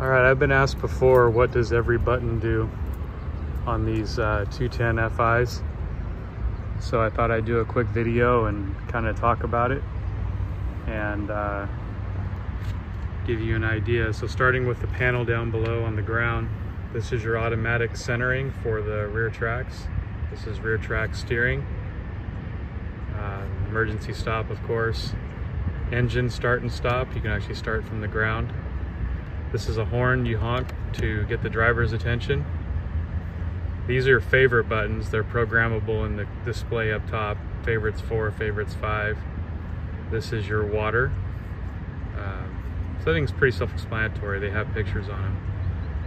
All right, I've been asked before, what does every button do on these uh, 210 FIs? So I thought I'd do a quick video and kind of talk about it and uh, give you an idea. So starting with the panel down below on the ground, this is your automatic centering for the rear tracks. This is rear track steering. Uh, emergency stop, of course. Engine start and stop. You can actually start from the ground. This is a horn you honk to get the driver's attention. These are your favorite buttons. They're programmable in the display up top. Favorites four, favorites five. This is your water. Um, it's pretty self-explanatory. They have pictures on them.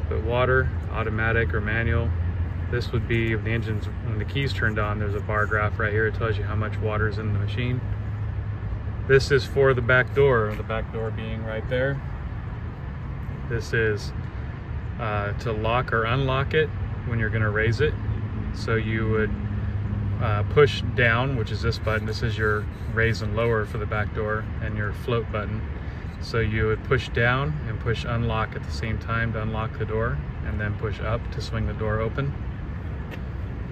But water, automatic or manual. This would be if the engine's, when the key's turned on, there's a bar graph right here. It tells you how much water is in the machine. This is for the back door, the back door being right there. This is uh, to lock or unlock it when you're gonna raise it. So you would uh, push down, which is this button. This is your raise and lower for the back door and your float button. So you would push down and push unlock at the same time to unlock the door and then push up to swing the door open.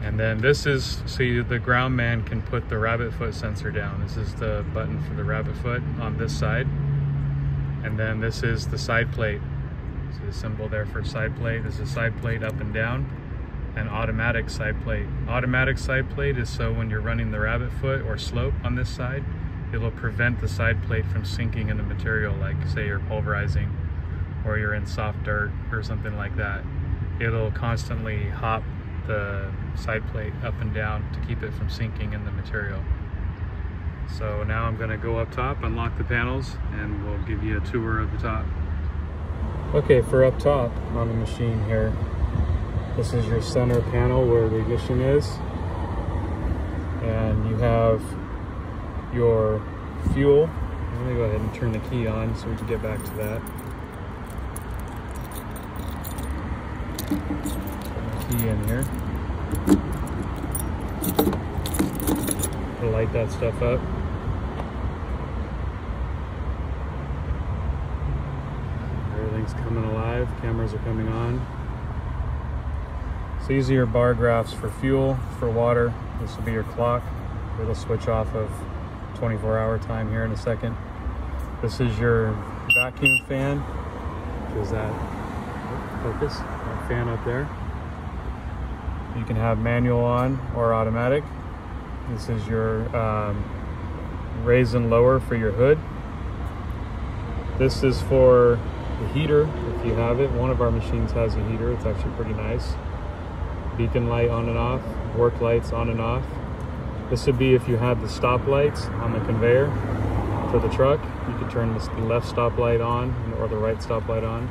And then this is, so you, the ground man can put the rabbit foot sensor down. This is the button for the rabbit foot on this side. And then this is the side plate See the symbol there for side plate. This is side plate up and down and automatic side plate. Automatic side plate is so when you're running the rabbit foot or slope on this side, it'll prevent the side plate from sinking into material like say you're pulverizing or you're in soft dirt or something like that. It'll constantly hop the side plate up and down to keep it from sinking in the material. So now I'm gonna go up top, unlock the panels, and we'll give you a tour of the top. Okay, for up top on the machine here, this is your center panel where the ignition is. And you have your fuel. I'm gonna go ahead and turn the key on so we can get back to that. Key in here. light that stuff up. Everything's coming alive, cameras are coming on. So these are your bar graphs for fuel, for water. This will be your clock. It'll switch off of 24 hour time here in a second. This is your vacuum fan, which is that focus, that fan up there. You can have manual on or automatic. This is your um, raise and lower for your hood. This is for heater, if you have it. One of our machines has a heater. It's actually pretty nice. Beacon light on and off, work lights on and off. This would be if you had the stop lights on the conveyor for the truck. You could turn the left stop light on or the right stop light on.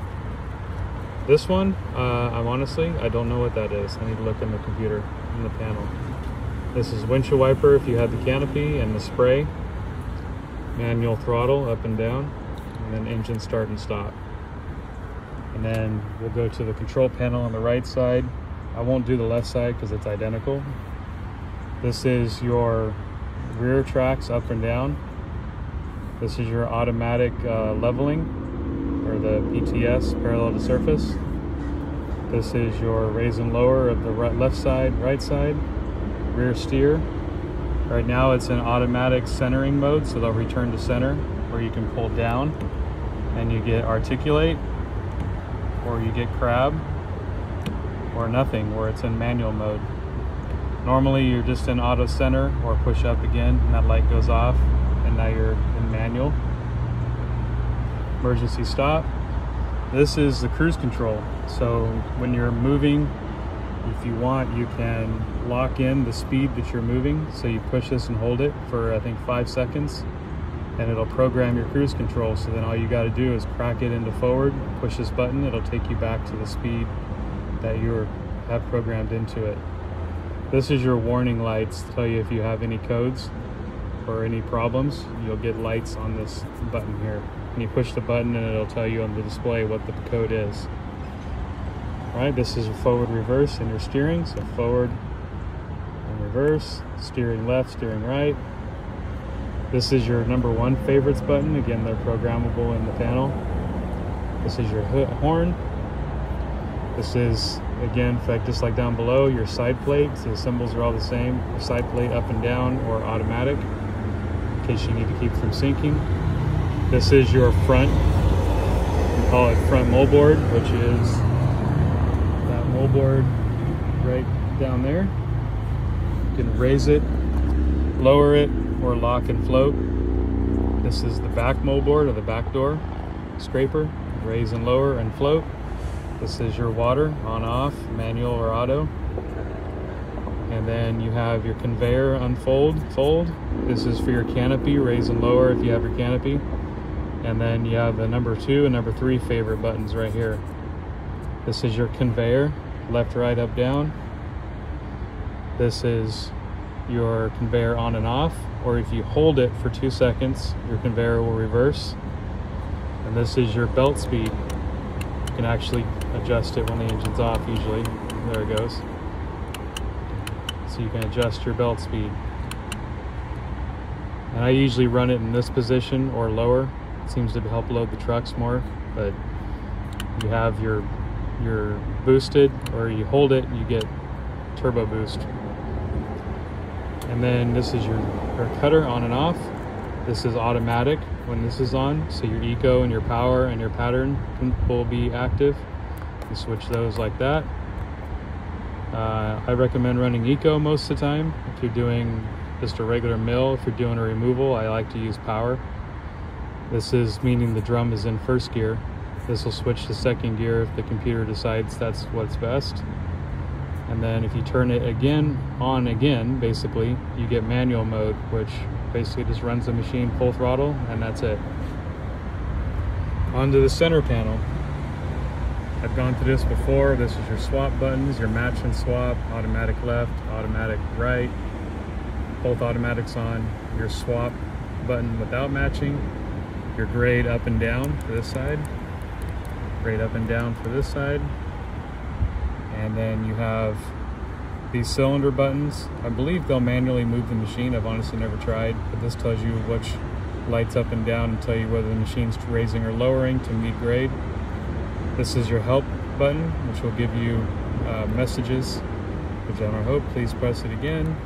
This one, uh, I'm honestly, I don't know what that is. I need to look in the computer, in the panel. This is windshield wiper if you had the canopy and the spray. Manual throttle up and down, and then engine start and stop and then we'll go to the control panel on the right side. I won't do the left side because it's identical. This is your rear tracks up and down. This is your automatic uh, leveling or the PTS parallel to surface. This is your raise and lower of the right, left side right side rear steer. Right now it's in automatic centering mode so they'll return to center where you can pull down and you get articulate or you get crab or nothing where it's in manual mode. Normally you're just in auto center or push up again and that light goes off and now you're in manual. Emergency stop. This is the cruise control. So when you're moving, if you want, you can lock in the speed that you're moving. So you push this and hold it for I think five seconds and it'll program your cruise control. So then all you got to do is crack it into forward, push this button, it'll take you back to the speed that you have programmed into it. This is your warning lights to tell you if you have any codes or any problems, you'll get lights on this button here. And you push the button and it'll tell you on the display what the code is. All right, this is a forward reverse in your steering. So forward and reverse, steering left, steering right, this is your number one favorites button. Again, they're programmable in the panel. This is your horn. This is, again, in fact, just like down below, your side plates. The symbols are all the same. Your side plate up and down or automatic, in case you need to keep from sinking. This is your front, we call it front moldboard, which is that moldboard right down there. You can raise it, lower it, or lock and float. This is the back moldboard or the back door scraper, raise and lower and float. This is your water, on off, manual or auto. And then you have your conveyor unfold, fold. This is for your canopy, raise and lower if you have your canopy. And then you have the number two and number three favorite buttons right here. This is your conveyor, left, right, up, down. This is your conveyor on and off, or if you hold it for two seconds, your conveyor will reverse. And this is your belt speed. You can actually adjust it when the engine's off usually. There it goes. So you can adjust your belt speed. And I usually run it in this position or lower. It seems to help load the trucks more, but you have your your boosted or you hold it, you get turbo boost. And then this is your, your cutter on and off. This is automatic when this is on, so your eco and your power and your pattern will be active. You switch those like that. Uh, I recommend running eco most of the time. If you're doing just a regular mill, if you're doing a removal, I like to use power. This is meaning the drum is in first gear. This will switch to second gear if the computer decides that's what's best. And then if you turn it again on again, basically, you get manual mode, which basically just runs the machine full throttle, and that's it. Onto the center panel. I've gone through this before. This is your swap buttons, your match and swap, automatic left, automatic right, both automatics on, your swap button without matching, your grade up and down for this side, grade up and down for this side, and then you have these cylinder buttons. I believe they'll manually move the machine. I've honestly never tried, but this tells you which lights up and down and tell you whether the machine's raising or lowering to meet grade. This is your help button, which will give you uh, messages. For general hope, please press it again.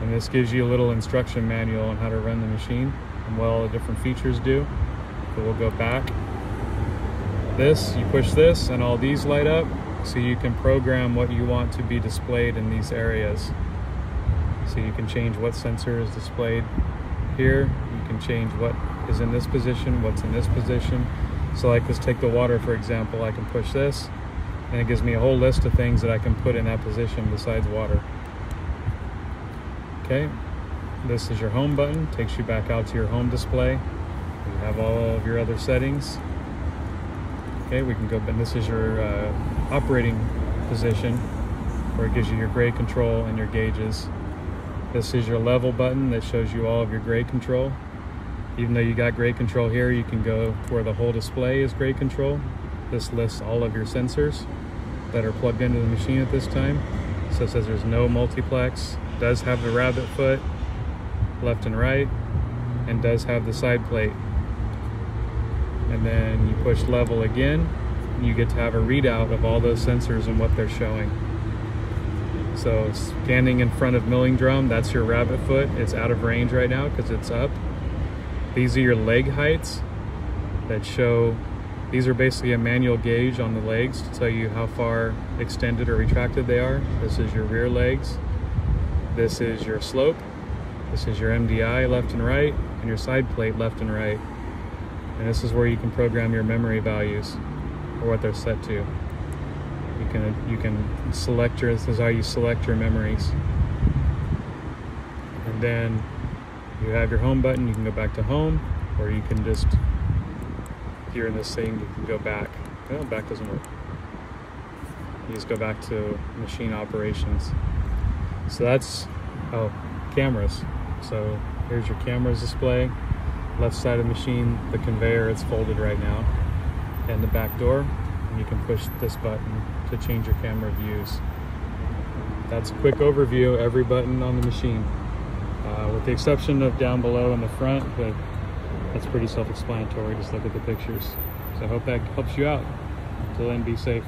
And this gives you a little instruction manual on how to run the machine and what all the different features do. But we'll go back. This, you push this and all these light up so you can program what you want to be displayed in these areas. So you can change what sensor is displayed here. You can change what is in this position, what's in this position. So like let's take the water for example, I can push this and it gives me a whole list of things that I can put in that position besides water. Okay, this is your home button, takes you back out to your home display. You have all of your other settings. Okay, we can go, and this is your uh, operating position where it gives you your grade control and your gauges. This is your level button that shows you all of your grade control. Even though you got grade control here, you can go where the whole display is grade control. This lists all of your sensors that are plugged into the machine at this time. So it says there's no multiplex, does have the rabbit foot, left and right, and does have the side plate and then you push level again you get to have a readout of all those sensors and what they're showing. So standing in front of milling drum that's your rabbit foot. It's out of range right now because it's up. These are your leg heights that show these are basically a manual gauge on the legs to tell you how far extended or retracted they are. This is your rear legs. This is your slope. This is your MDI left and right and your side plate left and right. And this is where you can program your memory values or what they're set to. You can you can select your this is how you select your memories. And then you have your home button, you can go back to home, or you can just here in this thing you can go back. Well back doesn't work. You just go back to machine operations. So that's oh cameras. So here's your cameras display left side of the machine, the conveyor, it's folded right now, and the back door, and you can push this button to change your camera views. That's a quick overview every button on the machine, uh, with the exception of down below in the front, but that's pretty self-explanatory, just look at the pictures. So I hope that helps you out. Until then, be safe.